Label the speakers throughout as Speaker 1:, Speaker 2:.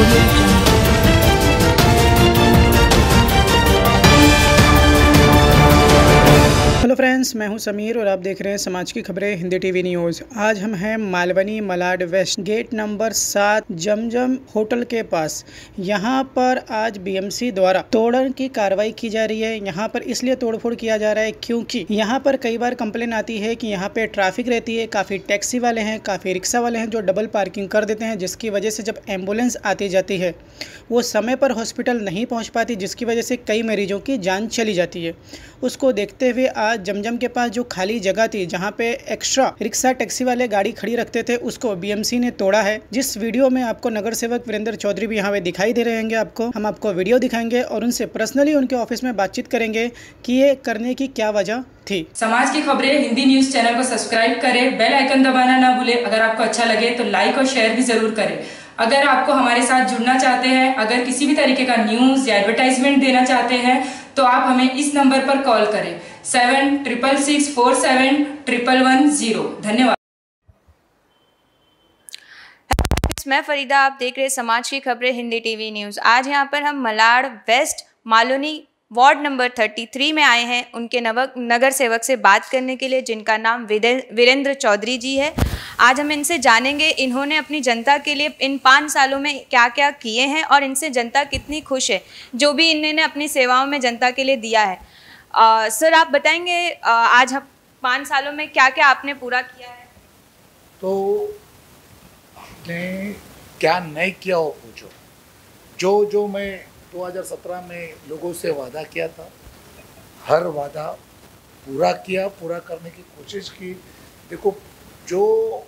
Speaker 1: audio jungle. Friends मैं हूँ समीर और आप देख रहे हैं समाज की खबरें, हिंदी टीवी न्यूज़। आज हम हैं Malvani Malad west gate number सात, जमजम होटल के पास। यहाँ पर आज बीएमसी द्वारा तोड़न की कार्रवाई की जा रही है। यहाँ पर इसलिए तोड़फोड़ किया जा रहा है क्योंकि यहाँ पर कई बार कंप्लेन आती है कि यहाँ पे ट्रैफ़िक रहती है, काफ़ी टैक्सी वाले हैं, काफ़ी रिक्शा वाले हैं जो डबल पार्किंग कर देते हैं, जिसकी वजह से जब एंबुलेंस आती जाती है, वो समय पर हॉस्पिटल नहीं पहुँच पाती, जिसकी वजह से कई मरीजों की जान चली जाती है। उसको देखते हुए आज जमजम के पास जो खाली जगह थी, जहाँ पे एक्स्ट्रा रिक्शा टैक्सी वाले गाड़ी खड़ी रखते थे, उसको बीएमसी ने तोड़ा है। जिस वीडियो में आपको नगर सेवक वीरेंद्र चौधरी भी यहाँ पे दिखाई दे रहे आपको, हम आपको वीडियो दिखाएँगे और उनसे पर्सनली उनके ऑफ़िस में बातचीत करेंगे कि ये करने की क्या वजह थी।
Speaker 2: समाज की खबरें, हिंदी न्यूज़ चैनल को सब्सक्राइब करें, बेल आइकन दबाना ना भूले। अगर आपको अच्छा लगे तो लाइक और शेयर भी ज़रूर करें। अगर आपको हमारे साथ जुड़ना चाहते हैं, अगर किसी भी तरीके का न्यूज़ या एडवर्टाइजमेंट देना चाहते हैं तो आप हमें इस नंबर पर कॉल करें। Seven triple six four seven triple one zero. धन्यवाद।
Speaker 3: मैं फरीदा, आप देख रहे समाज की खबरें, हिंदी टीवी न्यूज़। आज यहाँ पर हम Malad west Maloni ward number 33 में आए हैं। उनके नवक नगर सेवक से बात करने के लिए, जिनका नाम वीरेंद्र चौधरी जी है। आज हम इनसे जानेंगे इन्होंने अपनी जनता के लिए इन पाँच सालों में क्या क्या किए हैं और इनसे जनता कितनी खुश है जो भी इन्होंने अपनी सेवाओं में जनता के लिए दिया है। आ, सर आप बताएँगे आ, आज हम पाँच सालों में क्या क्या आपने पूरा किया है?
Speaker 4: तो आपने क्या नहीं किया वो पूछो। जो जो मैं 2017 में लोगों से वादा किया था हर वादा पूरा किया पूरा करने की कोशिश की। देखो जो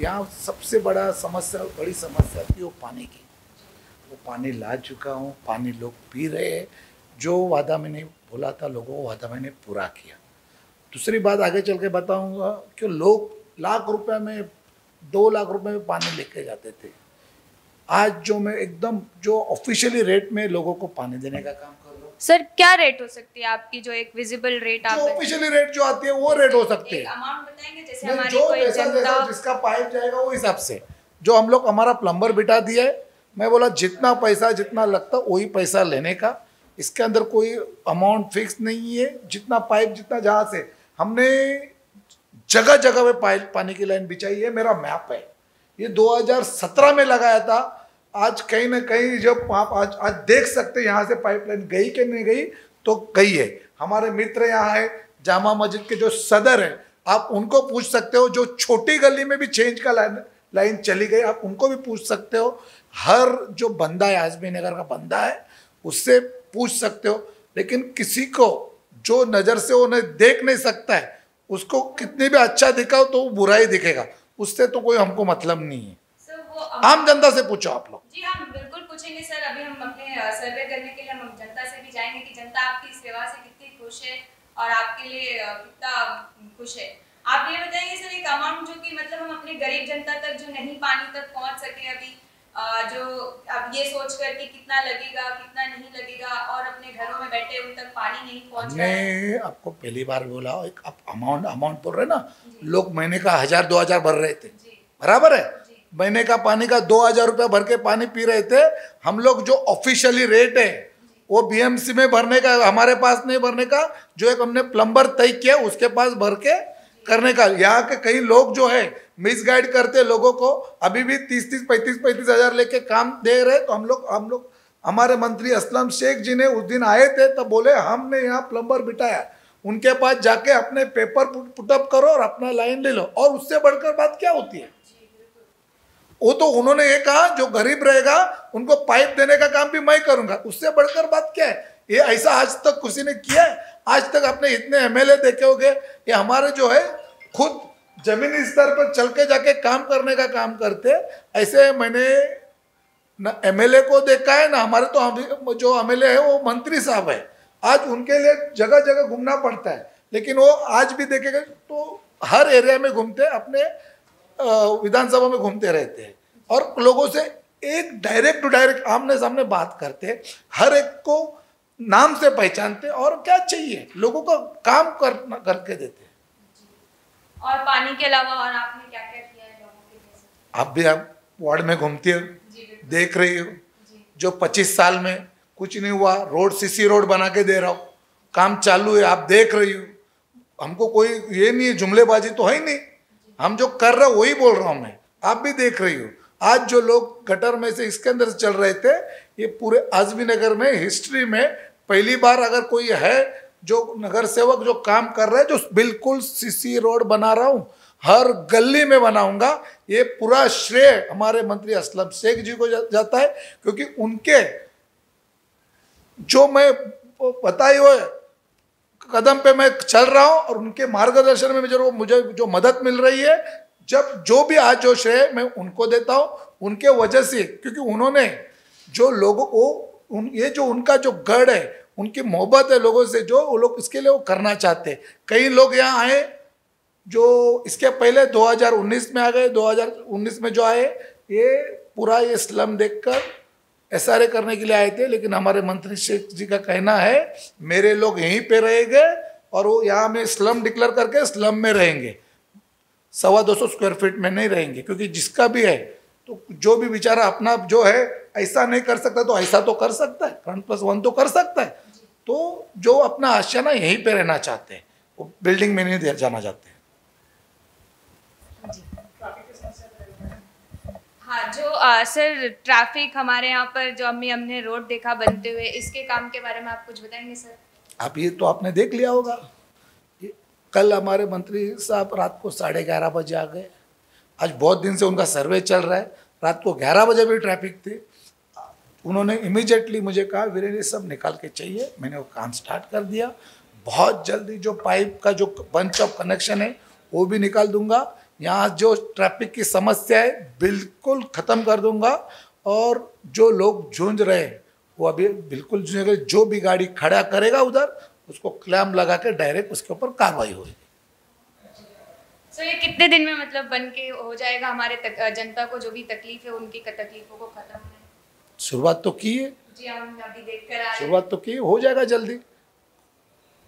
Speaker 4: यहाँ सबसे बड़ा समस्या बड़ी समस्या थी वो पानी की। वो पानी ला चुका हूँ, पानी लोग पी रहे हैं। जो वादा मैंने बोला था लोगों को, वादा मैंने पूरा किया। दूसरी बात आगे चल के बताऊँगा कि लोग लाख रुपए में, दो लाख रुपए में पानी लेके जाते थे। आज जो मैं एकदम, जो ऑफिशियली रेट में लोगों को पानी देने का काम
Speaker 3: सर क्या रेट हो सकती है आपकी जो एक विजिबल रेट आप
Speaker 4: जो ऑफिशियली रेट जो आती है वो रेट हो सकती है।
Speaker 3: अमाउंट बताएँगे जैसे हमारी
Speaker 4: जो
Speaker 3: कोई
Speaker 4: जैसा जैसा जिसका पाइप जाएगा वो हिसाब से। जो हम लोग हमारा प्लम्बर बिठा दिया है मैं बोला जितना पैसा जितना लगता वही पैसा लेने का। इसके अंदर कोई अमाउंट फिक्स नहीं है। जितना पाइप जितना जहाँ से हमने जगह जगह पे पाइप पानी की लाइन बिछाई है मेरा मैप है। ये 2017 में लगाया था आज कहीं ना कहीं जब आप आज आज देख सकते हैं, यहाँ से पाइपलाइन गई कि नहीं गई तो गई है। हमारे मित्र यहाँ है, जामा मस्जिद के जो सदर है, आप उनको पूछ सकते हो, जो छोटी गली में भी चेंज का लाइन लाइन चली गई, आप उनको भी पूछ सकते हो। हर जो बंदा है, आजमी नगर का बंदा है, उससे पूछ सकते हो। लेकिन किसी को जो नज़र से उन्हें देख नहीं सकता है, उसको कितनी भी अच्छा दिखाओ तो वो बुरा ही दिखेगा। उससे तो कोई हमको मतलब नहीं है। आम जनता से पूछो आप लोग।
Speaker 3: जी हम बिल्कुल पूछेंगे सर। अभी हम अपने सर्वे करने के लिए हम जनता से भी जाएँगे कि जनता आपकी सेवा से कितनी खुश है और आपके लिए कितना खुश है। आप ये बताएँगे सर एक अमाउंट जो कि मतलब हम अपने गरीब जनता तक जो नहीं पानी तक पहुँच सके अभी जो अब ये सोच कर कि कितना लगेगा कितना नहीं लगेगा और अपने घरों में बैठे उन तक पानी नहीं पहुँच रहा है।
Speaker 4: हमने आपको पहली बार बोला एक आप अमाउंट अमाउंट बोल रहे ना? लोग महीने का हज़ार दो हज़ार भर रहे थे। बराबर है? महीने का पानी का दो हज़ार रुपया भर के पानी पी रहे थे। हम लोग जो ऑफिशियली रेट है, वो बीएमसी में भरने का, हमारे पास नहीं भरने का, जो एक हमने प्लम्बर तय किया, उसके पास भर के करने का। यहाँ के कई लोग जो है मिसगाइड करते लोगों को। अभी भी तीस तीस पैंतीस पैंतीस हज़ार लेके काम दे रहे तो हम लोग हम लोग, हमारे मंत्री असलम शेख जी ने उस दिन आए थे तो बोले, हमने यहाँ प्लम्बर बिठाया। उनके पास जाके अपने पेपर पुटअप करो और अपना लाइन ले लो। और उससे बढ़कर बात क्या होती है? वो तो उन्होंने ये कहा, जो गरीब रहेगा, उनको पाइप देने का काम भी मैं करूँगा। उससे बढ़कर बात क्या है? ये ऐसा आज तक किसी ने किया है? आज तक आपने इतने एमएलए देखे होंगे ये हमारे जो है, खुद जमीनी स्तर पर चल के जाके काम करने का काम करते ऐसे मैंने न एमएलए को देखा है, ना हमारे तो हम जो एमएलए है, वो मंत्री साहब है। आज उनके लिए जगह जगह घूमना पड़ता है। लेकिन वो आज भी देखेगा तो हर एरिया में घूमते अपने विधानसभा में घूमते रहते हैं। और लोगों से एक डायरेक्ट टू डायरेक्ट आमने सामने बात करते हर एक को नाम से पहचानते और क्या चाहिए? लोगों का काम कर करके देते
Speaker 3: और पानी के अलावा और आपने क्या क्या किया है लोगों के लिए?
Speaker 4: आप भी आप वार्ड में घूमती हो देख रही हो जो। 25 साल में कुछ नहीं हुआ रोड सीसी रोड बना के दे रहा हूँ काम चालू है आप देख रही हो हमको कोई ये नहीं है जुमलेबाजी तो है ही नहीं। हम जो कर रहे वही बोल रहा हूँ मैं आप भी देख रही हो आज जो लोग गटर में से इसके अंदर से चल रहे थे ये पूरे आजमी नगर में हिस्ट्री में पहली बार अगर कोई है जो नगर सेवक जो काम कर रहे हैं जो बिल्कुल सीसी रोड बना रहा हूँ हर गली में बनाऊँगा ये पूरा श्रेय हमारे मंत्री असलम शेख जी को जा, जाता है क्योंकि उनके जो मैं बताई हुए कदम पे मैं चल रहा हूँ और उनके मार्गदर्शन में जो मुझे जो मदद मिल रही है जब जो भी आज जो श्रेय मैं उनको देता हूँ, उनके वजह से, क्योंकि उन्होंने जो लोगों को, उन, ये जो उनका जो गढ़ है, उनकी मोहब्बत है लोगों से, जो वो लोग इसके लिए वो करना चाहते कई लोग यहाँ आए, जो इसके पहले 2019 में आ गए 2019 में जो आए, ये पूरा ये स्लम देखकर एस करने के लिए आए थे, लेकिन हमारे मंत्री शेख जी का कहना है, मेरे लोग यहीं पे रहेंगे और वो यहाँ में स्लम डिक्लेयर करके स्लम में रहेंगे। सवा दो सौ स्क्वायर फीट में नहीं रहेंगे क्योंकि जिसका भी है तो जो भी बेचारा अपना जो है ऐसा नहीं कर सकता तो ऐसा तो कर सकता है फ्रंट प्लस वन तो कर सकता है। तो जो अपना आशियाना यहीं पे रहना चाहते हैं वो बिल्डिंग में नहीं जाना चाहते
Speaker 3: हाँ। जो। आ, सर ट्रैफ़िक हमारे यहाँ पर जो अम्मी हमने रोड देखा बनते हुए इसके काम के बारे में आप कुछ बताएँगे सर
Speaker 4: अब ये तो आपने देख लिया होगा। कल हमारे मंत्री साहब रात को साढ़े ग्यारह बजे आ गए। आज बहुत दिन से उनका सर्वे चल रहा है। रात को ग्यारह बजे भी ट्रैफ़िक थी। उन्होंने इमिजिएटली मुझे कहा, वीरेंद्र सब निकाल के चाहिए। मैंने वो काम स्टार्ट कर दिया। बहुत जल्दी जो पाइप का जो बंच ऑफ़ कनेक्शन है, वो भी निकाल दूँगा। यहाँ जो ट्रैफ़िक की समस्या है, बिल्कुल ख़त्म कर दूँगा। और जो लोग झूंझ रहे हैं, वो अभी बिल्कुल जो भी गाड़ी खड़ा करेगा उधर उसको क्लैम लगा के डायरेक्ट उसके ऊपर कार्रवाई होगी।
Speaker 3: सो ये कितने दिन में मतलब बन के हो जाएगा हमारे तक, जनता को जो भी तकलीफ़ है उनकी तकलीफों को खत्म
Speaker 4: शुरुआत तो की है।
Speaker 3: जी हम अभी देख कर
Speaker 4: शुरुआत तो की हो जाएगा जल्दी।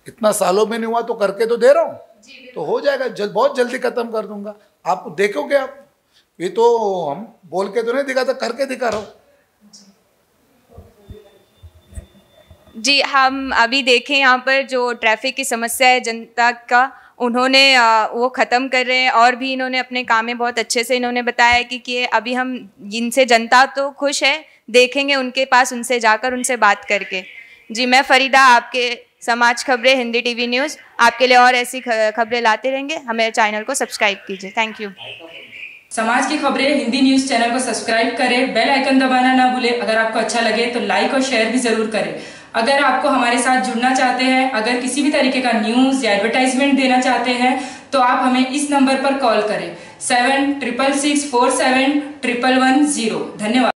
Speaker 4: इतना सालों में नहीं हुआ तो करके तो दे रहा हूँ। तो हो जाएगा जल, बहुत जल्दी खत्म कर दूँगा। आप देखोगे आप। ये तो हम बोल के तो नहीं दिखाता करके दिखा रहा हूँ।
Speaker 3: जी, हम अभी देखें यहाँ पर जो ट्रैफ़िक की समस्या है, जनता का, उन्होंने वो ख़त्म कर रहे हैं और भी इन्होंने अपने काम में बहुत अच्छे से इन्होंने बताया कि कि अभी हम, इनसे जनता तो खुश है, देखेंगे उनके पास, उनसे जाकर उनसे बात करके। जी, मैं फरीदा, आपके समाज खबरें, हिंदी टीवी न्यूज़, आपके लिए और ऐसी खबरें लाते रहेंगे हमारे चैनल को सब्सक्राइब कीजिए। थैंक यू
Speaker 2: समाज की खबरें, हिंदी न्यूज़ चैनल को सब्सक्राइब करें, बेल आइकन दबाना ना भूले। अगर आपको अच्छा लगे तो लाइक और शेयर भी ज़रूर करें। अगर आपको हमारे साथ जुड़ना चाहते हैं, अगर किसी भी तरीके का न्यूज़ या एडवर्टाइजमेंट देना चाहते हैं तो आप हमें इस नंबर पर कॉल करें। Seven triple six four seven triple one zero. धन्यवाद।